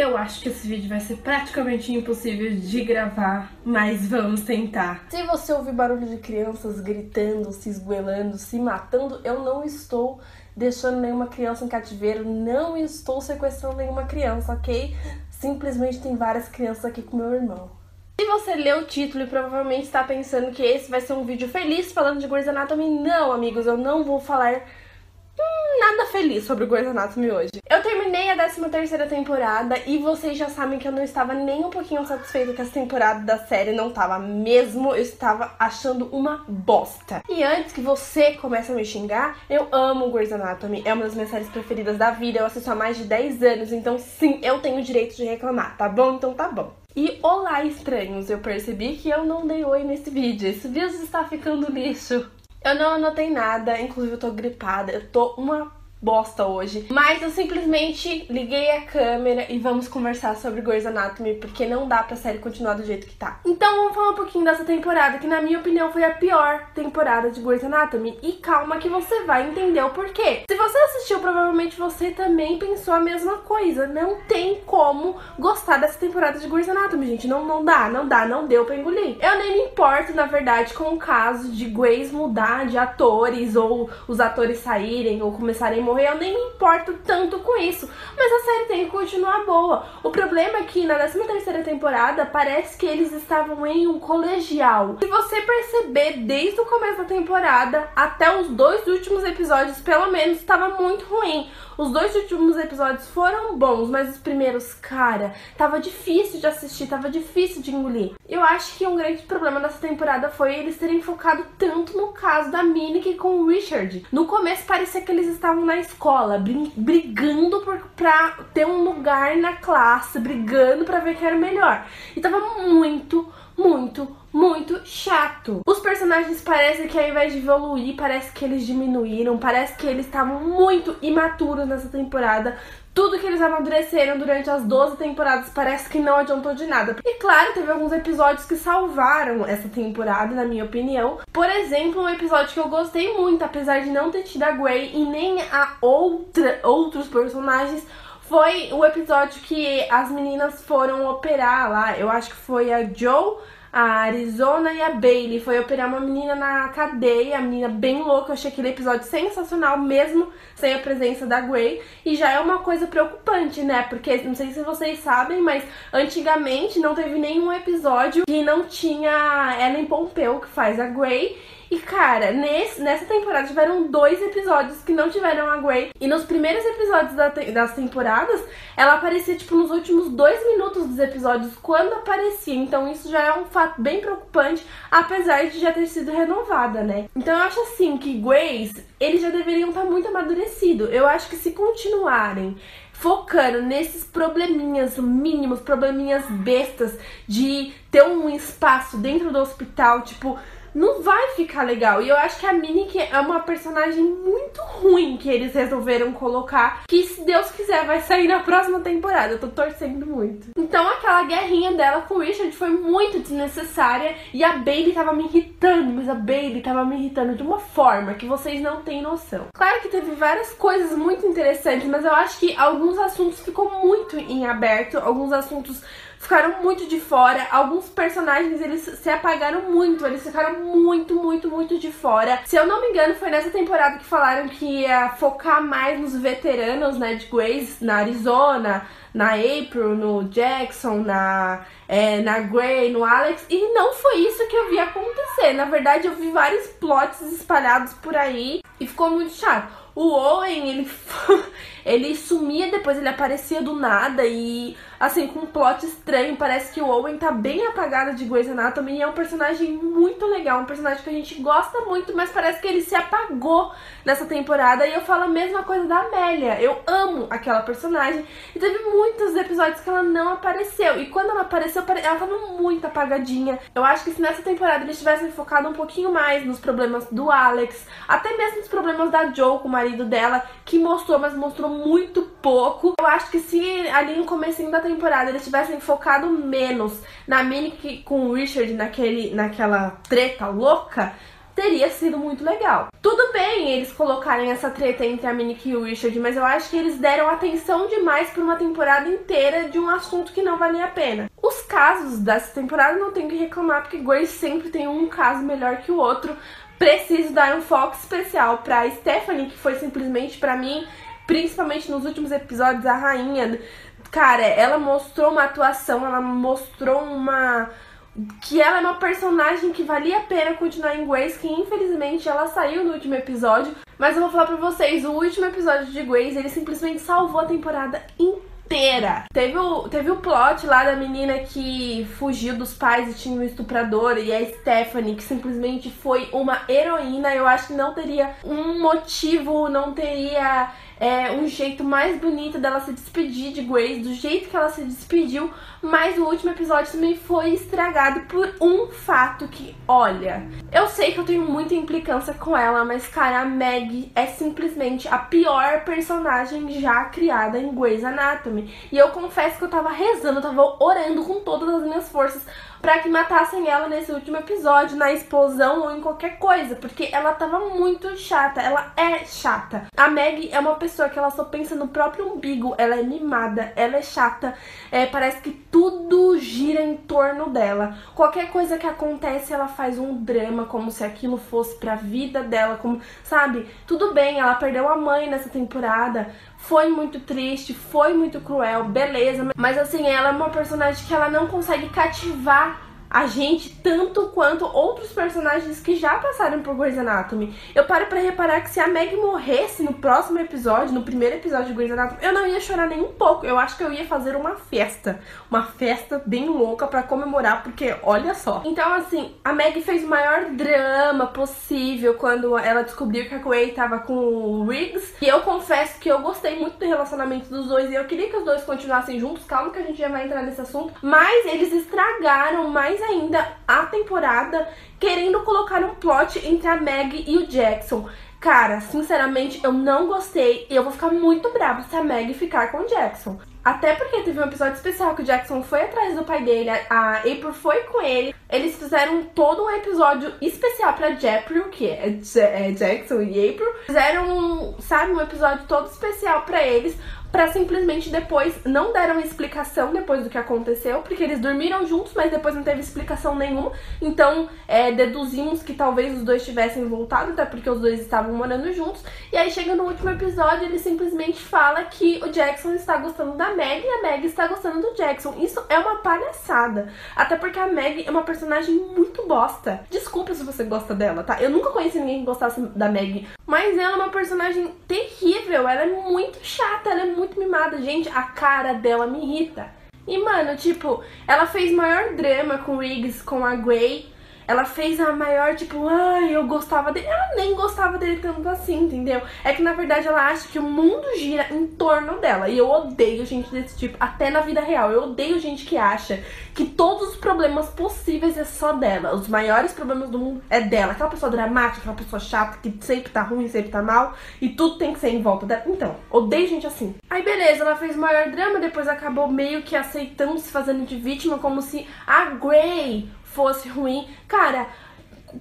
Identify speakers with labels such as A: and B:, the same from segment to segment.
A: Eu acho que esse vídeo vai ser praticamente impossível de gravar, mas vamos tentar.
B: Se você ouvir barulho de crianças gritando, se esgoelando, se matando, eu não estou deixando nenhuma criança em cativeiro, não estou sequestrando nenhuma criança, ok? Simplesmente tem várias crianças aqui com meu irmão. Se você leu o título e provavelmente está pensando que esse vai ser um vídeo feliz falando de Grey's Anatomy, não, amigos, eu não vou falar hum, nada feliz sobre Grey's Anatomy hoje. Eu terminei a 13 terceira temporada e vocês já sabem que eu não estava nem um pouquinho satisfeita com essa temporada da série, não estava mesmo, eu estava achando uma bosta. E antes que você comece a me xingar, eu amo Grey's Anatomy, é uma das minhas séries preferidas da vida, eu assisto há mais de 10 anos, então sim, eu tenho o direito de reclamar, tá bom? Então tá bom. E olá, estranhos! Eu percebi que eu não dei oi nesse vídeo. Esse vídeo está ficando lixo. Eu não anotei nada, inclusive eu tô gripada, eu tô uma bosta hoje. Mas eu simplesmente liguei a câmera e vamos conversar sobre Grey's Anatomy, porque não dá pra série continuar do jeito que tá. Então vamos falar um pouquinho dessa temporada, que na minha opinião foi a pior temporada de Grey's Anatomy. E calma que você vai entender o porquê. Se você assistiu, provavelmente você também pensou a mesma coisa. Não tem como gostar dessa temporada de Grey's Anatomy, gente. Não, não dá, não dá, não deu pra engolir. Eu nem me importo, na verdade, com o caso de Grace mudar de atores, ou os atores saírem, ou começarem a morrer, eu nem me importo tanto com isso. Mas a série tem que continuar boa. O problema é que na 13 terceira temporada parece que eles estavam em um colegial. Se você perceber desde o começo da temporada até os dois últimos episódios, pelo menos, estava muito ruim. Os dois últimos episódios foram bons, mas os primeiros, cara, tava difícil de assistir, tava difícil de engolir. Eu acho que um grande problema dessa temporada foi eles terem focado tanto no caso da Minnie com o Richard. No começo parecia que eles estavam na escola, brigando por, pra ter um lugar na classe, brigando para ver quem era melhor. E tava muito, muito, muito chato. Os personagens parecem que ao invés de evoluir, parece que eles diminuíram, parece que eles estavam muito imaturos nessa temporada. Tudo que eles amadureceram durante as 12 temporadas parece que não adiantou de nada. E claro, teve alguns episódios que salvaram essa temporada, na minha opinião. Por exemplo, um episódio que eu gostei muito, apesar de não ter tido a Grey e nem a outra, outros personagens, foi o episódio que as meninas foram operar lá. Eu acho que foi a Joe a Arizona e a Bailey. Foi operar uma menina na cadeia, a menina bem louca. Eu achei aquele episódio sensacional, mesmo sem a presença da Grey. E já é uma coisa preocupante, né? Porque não sei se vocês sabem, mas antigamente não teve nenhum episódio que não tinha Ellen Pompeu, que faz a Grey. E, cara, nesse, nessa temporada tiveram dois episódios que não tiveram a Grey. E nos primeiros episódios da te, das temporadas, ela aparecia, tipo, nos últimos dois minutos dos episódios, quando aparecia. Então isso já é um fato bem preocupante, apesar de já ter sido renovada, né? Então eu acho assim que Grace, eles já deveriam estar muito amadurecidos. Eu acho que se continuarem focando nesses probleminhas mínimos, probleminhas bestas de ter um espaço dentro do hospital, tipo não vai ficar legal. E eu acho que a Minnie é uma personagem muito ruim que eles resolveram colocar, que se Deus quiser vai sair na próxima temporada. Eu tô torcendo muito. Então aquela guerrinha dela com o Richard foi muito desnecessária e a Bailey tava me irritando, mas a Bailey tava me irritando de uma forma que vocês não têm noção. Claro que teve várias coisas muito interessantes, mas eu acho que alguns assuntos ficou muito em aberto, alguns assuntos ficaram muito de fora. Alguns personagens eles se apagaram muito, eles ficaram muito, muito, muito de fora. Se eu não me engano, foi nessa temporada que falaram que ia focar mais nos veteranos, né, de Grace na Arizona, na April, no Jackson, na, é, na Gray, no Alex, e não foi isso que eu vi acontecer. Na verdade, eu vi vários plots espalhados por aí e ficou muito chato. O Owen, ele, ele sumia, depois ele aparecia do nada e, assim, com um plot estranho. Parece que o Owen tá bem apagado de Grey's Anatomy e é um personagem muito legal, um personagem que a gente gosta muito, mas parece que ele se apagou nessa temporada. E eu falo a mesma coisa da Amélia. Eu amo aquela personagem e teve muitos episódios que ela não apareceu. E quando ela apareceu, ela tava muito apagadinha. Eu acho que se nessa temporada eles tivessem focado um pouquinho mais nos problemas do Alex, até mesmo nos problemas da Joe com o marido dela, que mostrou, mas mostrou muito pouco. Eu acho que se ali no comecinho da temporada eles tivessem focado menos na Minnie com o Richard naquele, naquela treta louca, teria sido muito legal. Tudo bem eles colocarem essa treta entre a Minnie e o Richard, mas eu acho que eles deram atenção demais por uma temporada inteira de um assunto que não valia a pena. Os casos dessa temporada não tenho que reclamar, porque Grace sempre tem um caso melhor que o outro. Preciso dar um foco especial pra Stephanie, que foi simplesmente para mim, principalmente nos últimos episódios, a rainha. Cara, ela mostrou uma atuação, ela mostrou uma que ela é uma personagem que valia a pena continuar em Grace, que infelizmente ela saiu no último episódio. Mas eu vou falar pra vocês, o último episódio de Grace, ele simplesmente salvou a temporada inteira. Teve o, teve o plot lá da menina que fugiu dos pais e tinha um estuprador, e a Stephanie, que simplesmente foi uma heroína. Eu acho que não teria um motivo, não teria é, um jeito mais bonito dela se despedir de Grace, do jeito que ela se despediu, mas o último episódio também foi estragado por um fato que, olha, eu sei que eu tenho muita implicância com ela, mas cara, a Meg é simplesmente a pior personagem já criada em Grey's Anatomy. E eu confesso que eu tava rezando, eu tava orando com todas as minhas forças para que matassem ela nesse último episódio, na explosão ou em qualquer coisa, porque ela tava muito chata, ela é chata. A Meg é uma pessoa que ela só pensa no próprio umbigo, ela é mimada, ela é chata, é, parece que tudo gira em torno dela. Qualquer coisa que acontece, ela faz um drama como se aquilo fosse pra vida dela, como, sabe? Tudo bem, ela perdeu a mãe nessa temporada, foi muito triste, foi muito cruel, beleza, mas assim, ela é uma personagem que ela não consegue cativar a gente tanto quanto outros personagens que já passaram por Grey's Anatomy. Eu paro para reparar que se a Meg morresse no próximo episódio, no primeiro episódio de Grey's Anatomy, eu não ia chorar nem um pouco. Eu acho que eu ia fazer uma festa, uma festa bem louca para comemorar, porque olha só. Então assim, a Meg fez o maior drama possível quando ela descobriu que a Quay tava com o Riggs. E eu confesso que eu gostei muito do relacionamento dos dois e eu queria que os dois continuassem juntos. Calma que a gente já vai entrar nesse assunto, mas eles estragaram mais mais ainda a temporada querendo colocar um plot entre a Meg e o Jackson. Cara, sinceramente, eu não gostei e eu vou ficar muito brava se a Meg ficar com o Jackson. Até porque teve um episódio especial que o Jackson foi atrás do pai dele, a April foi com ele. Eles fizeram todo um episódio especial pra April, que é, é Jackson e April. Fizeram, sabe, um episódio todo especial pra eles para simplesmente depois não deram explicação depois do que aconteceu, porque eles dormiram juntos, mas depois não teve explicação nenhuma. Então é, deduzimos que talvez os dois tivessem voltado, até porque os dois estavam morando juntos. E aí chega no último episódio, ele simplesmente fala que o Jackson está gostando da Meg e a Meg está gostando do Jackson. Isso é uma palhaçada. Até porque a Meg é uma personagem muito bosta. Desculpa se você gosta dela, tá? Eu nunca conheci ninguém que gostasse da Meg, mas ela é uma personagem terrível, ela é muito chata, ela é muito mimada. Gente, a cara dela me irrita. E, mano, tipo, ela fez maior drama com Riggs, com a Gray. Ela fez a maior, tipo, ai, eu gostava dele. Ela nem gostava dele tanto assim, entendeu? É que na verdade ela acha que o mundo gira em torno dela. E eu odeio gente desse tipo, até na vida real. Eu odeio gente que acha que todos os problemas possíveis é só dela. Os maiores problemas do mundo é dela. Aquela pessoa dramática, aquela pessoa chata, que sempre tá ruim, sempre tá mal. E tudo tem que ser em volta dela. Então, odeio gente assim. Aí beleza, ela fez o maior drama, depois acabou meio que aceitando, se fazendo de vítima, como se a Grey fosse ruim. Cara,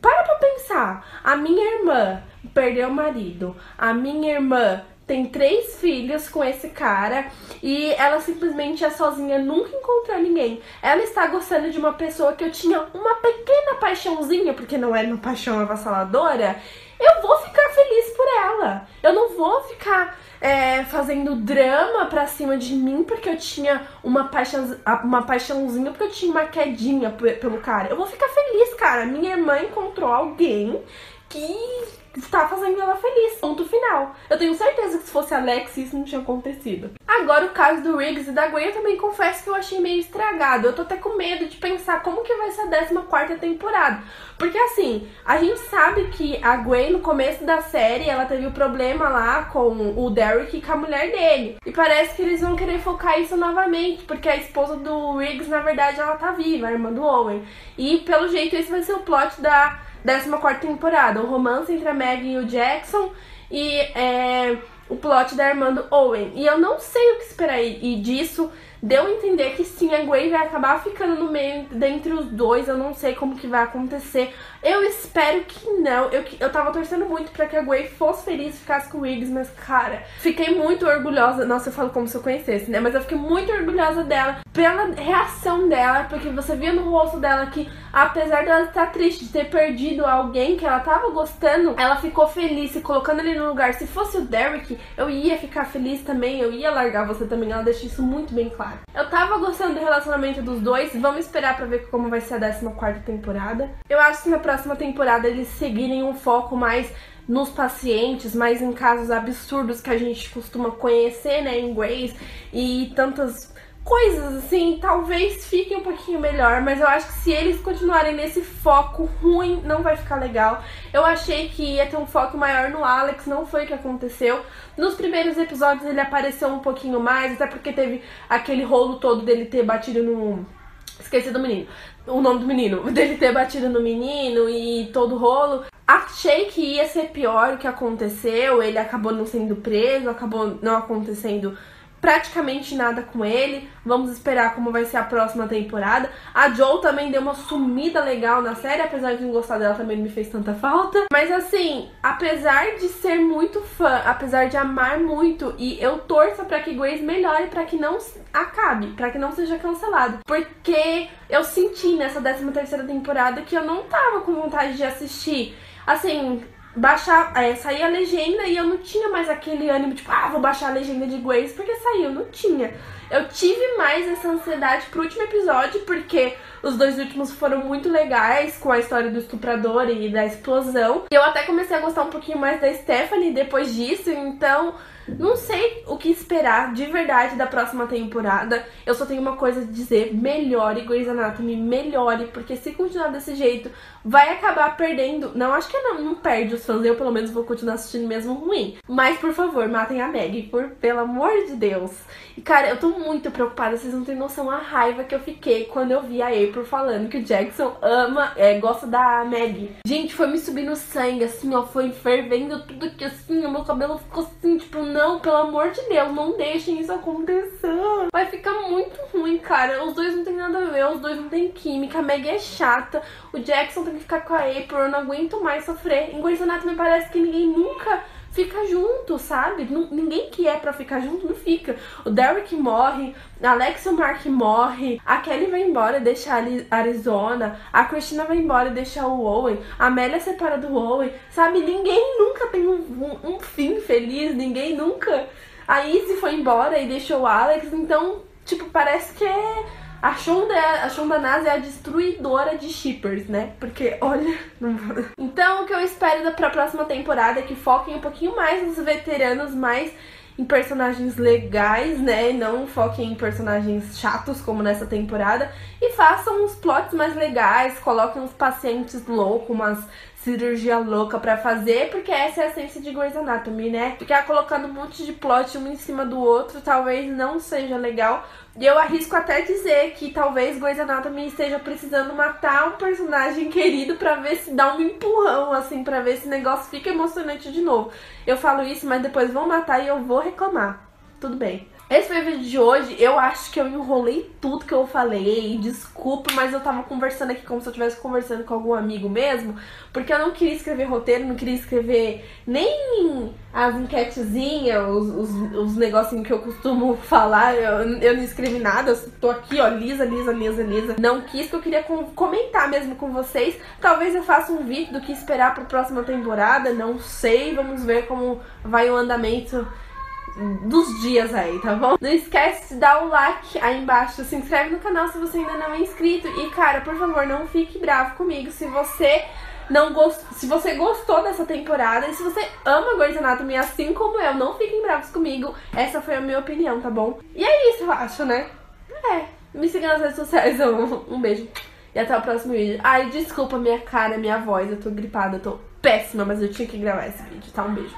B: para pra pensar. A minha irmã perdeu o marido. A minha irmã tem três filhos com esse cara e ela simplesmente é sozinha, nunca encontrou ninguém. Ela está gostando de uma pessoa que eu tinha uma pequena paixãozinha, porque não é uma paixão avassaladora. Eu vou ficar feliz por ela. Eu não vou ficar é, fazendo drama pra cima de mim porque eu tinha uma, paixão, uma paixãozinha, porque eu tinha uma quedinha pelo cara. Eu vou ficar feliz, cara. Minha irmã encontrou alguém que está fazendo ela feliz. Ponto final. Eu tenho certeza que se fosse Alex, isso não tinha acontecido. Agora, o caso do Riggs e da Gwen, eu também confesso que eu achei meio estragado. Eu tô até com medo de pensar como que vai ser a 14 temporada. Porque assim, a gente sabe que a Gwen, no começo da série, ela teve o um problema lá com o Derek e com a mulher dele. E parece que eles vão querer focar isso novamente, porque a esposa do Riggs, na verdade, ela tá viva, a irmã do Owen. E pelo jeito, esse vai ser o plot da 14 temporada, o romance entre a Maggie e o Jackson e é, o plot da irmã do Owen. E eu não sei o que esperar e disso deu a entender que sim, a Gray vai acabar ficando no meio dentre os dois. Eu não sei como que vai acontecer. Eu espero que não. Eu, eu tava torcendo muito para que a Gray fosse feliz e ficasse com o Riggs, mas, cara, fiquei muito orgulhosa. Nossa, eu falo como se eu conhecesse, né? Mas eu fiquei muito orgulhosa dela pela reação dela, porque você via no rosto dela que, apesar dela estar triste de ter perdido alguém que ela tava gostando, ela ficou feliz se colocando ali no lugar. Se fosse o Derek, eu ia ficar feliz também, eu ia largar você também. Ela deixa isso muito bem claro. Eu tava gostando do relacionamento dos dois, vamos esperar para ver como vai ser a 14 temporada. Eu acho que na próxima temporada eles seguirem um foco mais nos pacientes, mais em casos absurdos que a gente costuma conhecer, né, em Grace e tantas coisas assim, talvez fique um pouquinho melhor, mas eu acho que se eles continuarem nesse foco ruim, não vai ficar legal. Eu achei que ia ter um foco maior no Alex, não foi o que aconteceu. Nos primeiros episódios ele apareceu um pouquinho mais, até porque teve aquele rolo todo dele ter batido no. Esqueci do menino. O nome do menino. Dele ter batido no menino e todo o rolo. Achei que ia ser pior o que aconteceu. Ele acabou não sendo preso, acabou não acontecendo praticamente nada com ele. Vamos esperar como vai ser a próxima temporada. A Joe também deu uma sumida legal na série, apesar de não gostar dela, também não me fez tanta falta. Mas assim, apesar de ser muito fã, apesar de amar muito, e eu torço para que Grace melhore para que não acabe, para que não seja cancelado. Porque eu senti nessa 13 terceira temporada que eu não tava com vontade de assistir. Assim, baixar, é, a legenda e eu não tinha mais aquele ânimo, tipo, ah, vou baixar a legenda de Grace, porque saiu, não tinha. Eu tive mais essa ansiedade pro último episódio, porque os dois últimos foram muito legais, com a história do estuprador e da explosão. Eu até comecei a gostar um pouquinho mais da Stephanie depois disso, então não sei o que esperar de verdade da próxima temporada. Eu só tenho uma coisa a dizer: melhore Grey's Anatomy, melhore, porque se continuar desse jeito, vai acabar perdendo. Não, acho que não, não perde os fãs, eu pelo menos vou continuar assistindo mesmo ruim. Mas por favor, matem a Maggie, por pelo amor de Deus. E cara, eu tô muito preocupada, vocês não têm noção a raiva que eu fiquei quando eu vi a April falando que o Jackson ama, é, gosta da Maggie. Gente, foi me subir no sangue, assim, ó, foi fervendo tudo aqui assim, o meu cabelo ficou assim, tipo, não, pelo amor de Deus, não deixem isso acontecer. Vai ficar muito ruim, cara. Os dois não tem nada a ver, os dois não tem química, a Maggie é chata, o Jackson tem que ficar com a April, eu não aguento mais sofrer. Em Grey's Anatomy parece que ninguém nunca fica junto, sabe? ninguém que é pra ficar junto não fica. O Derek morre, a Alex e o Mark morre, a Kelly vai embora e deixa a Arizona, a Christina vai embora e deixa o Owen, a Amélia separa do Owen, sabe? Ninguém nunca tem um, um, um fim feliz, ninguém nunca. A Izzy foi embora e deixou o Alex, então, tipo, parece que é a Shonda, é, a Shonda Nase é a destruidora de shippers, né? Porque, olha... então, o que eu espero pra próxima temporada é que foquem um pouquinho mais nos veteranos, mais em personagens legais, né? Não foquem em personagens chatos como nessa temporada. E façam uns plots mais legais, coloquem uns pacientes loucos, umas cirurgia louca para fazer, porque essa é a essência de Grey's Anatomy, né? Ficar colocando um monte de plot um em cima do outro talvez não seja legal. E eu arrisco até dizer que talvez Grey's Anatomy esteja precisando matar um personagem querido para ver se dá um empurrão, assim, para ver se o negócio fica emocionante de novo. Eu falo isso, mas depois vão matar e eu vou reclamar. Tudo bem. Esse foi o vídeo de hoje. Eu acho que eu enrolei tudo que eu falei. Desculpa, mas eu tava conversando aqui como se eu estivesse conversando com algum amigo mesmo. Porque eu não queria escrever roteiro, não queria escrever nem as enquetezinhas, os, os, os negocinhos que eu costumo falar. Eu, eu não escrevi nada, eu tô aqui, ó, lisa, lisa, lisa, lisa. Não quis, que eu queria comentar mesmo com vocês. Talvez eu faça um vídeo do que esperar pra próxima temporada, não sei. Vamos ver como vai o andamento dos dias aí, tá bom? Não esquece de dar o like aí embaixo, se inscreve no canal se você ainda não é inscrito e, cara, por favor, não fique bravo comigo se você não gost... se você gostou dessa temporada e se você ama Grey's Anatomy assim como eu, não fiquem bravos comigo. Essa foi a minha opinião, tá bom? E é isso, eu acho, né? É, me siga nas redes sociais, um, um beijo. E até o próximo vídeo. Ai, desculpa minha cara, minha voz, eu tô gripada, eu tô péssima, mas eu tinha que gravar esse vídeo, tá? Um beijo.